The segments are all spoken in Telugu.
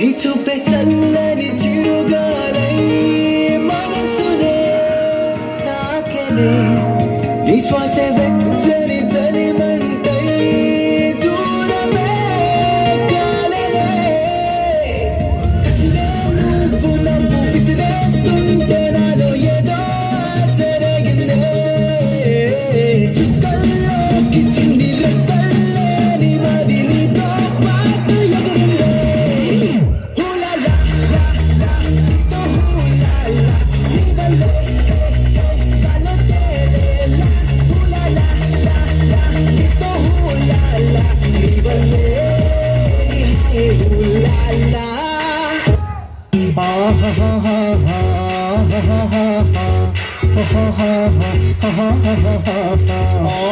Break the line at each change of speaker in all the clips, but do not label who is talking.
నీ చూపే చల్లని చిరుగాలై మనసునే తాకెనే. నీ వెచ్చని చలిమంటై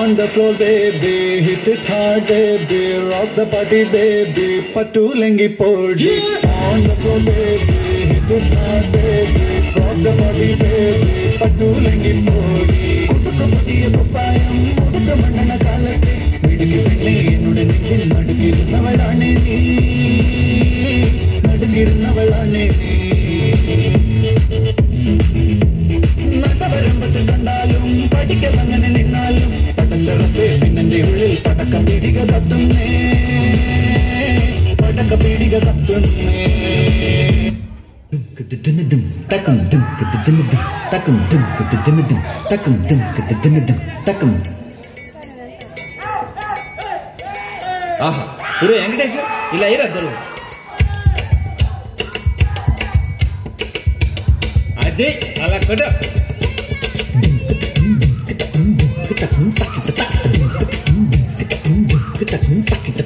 On the floor, baby, hit it hard, baby, rock the party, baby, patu lengi podi. On the floor, baby, hit it hard, baby, rock the party, baby, patu lengi podi. குடுக்க புதிய குப்பாயம், முடுக்க மன்னன காலத்தை, மிடுக்கி பெண்ணே என்னுடைய நெஞ்சில் நடுக்கிருந்தவளானே நீ, நடுங்கிருந்தவளானே நீ. നട്ടവരമ്പത്തിൽ കണ്ടാലും പഠിക്കലങ്ങനെ നിന്നാലും പടച്ചറത്തെ പിന്നെന്റെ ഉള്ളിൽ പടക്ക പീടിക കത്തുന്നേ പടക്ക പീടിക കത്തുന്നേ
തക്കും തക്കും തക്കും തക്കും തക്കും തക്കും ಆಹಾ ಇರು ವೆಂಕಟೇಶ್ ಇಲ್ಲ ಇರೋದು takum dum dum dum takum
ఆహా ఒరే వెంకటేష్ ఇలా అయ్యారు అద్దరు అదే అలా కొట్ట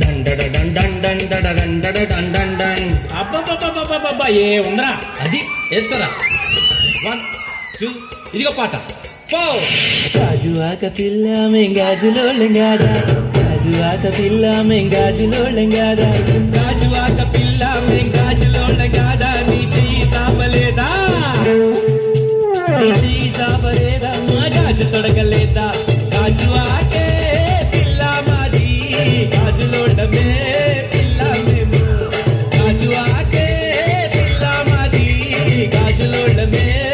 డన్ డడ డన్ డన్ డన్ డడ డన్ డడ డన్ డన్ డన్
అబ్బబ్బబ్బబ్బబ్బబ్బా ఏ ఉందరా
అది వేసుకోరా వన్ టూ ఇదిగో పాట ఫోర్
గాజు ఆక పిల్ల మెంగాజులో లెంగాదా గాజు గాజువాక పిల్ల మేం గాజులోళ్ళం కాదా? గాజువాక పిల్ల మేం గాజులోళ్ళం కాదా? నీ చెయ్యి సాపలేదా? నీ చెయ్యి సాపలేదా? మా గాజు తొడగలేదా? Yeah.